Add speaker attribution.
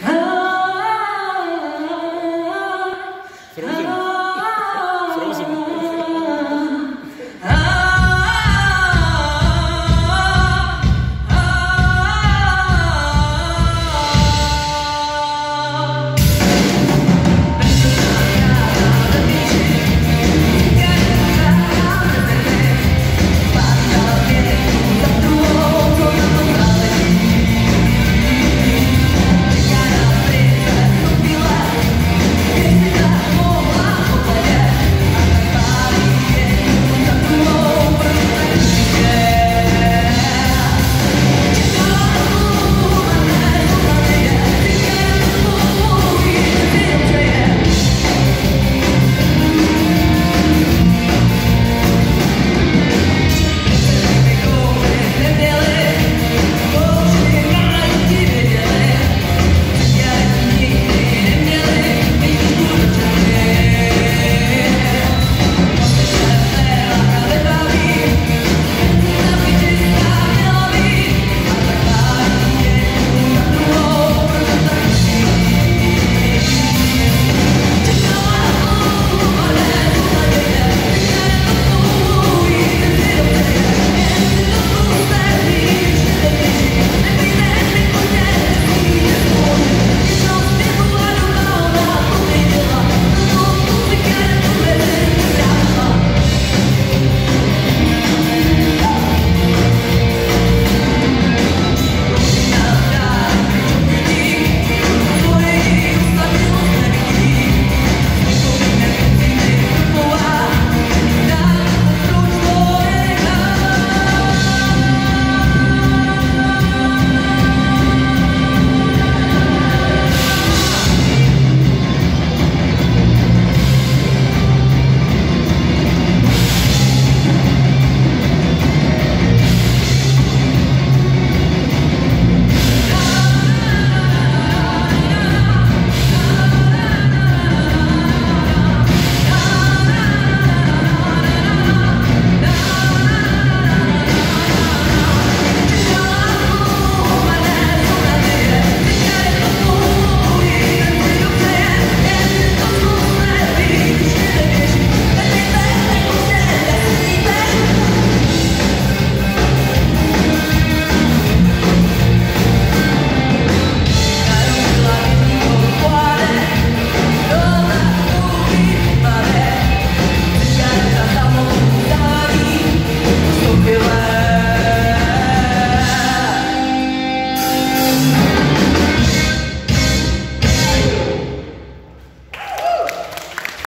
Speaker 1: Huh?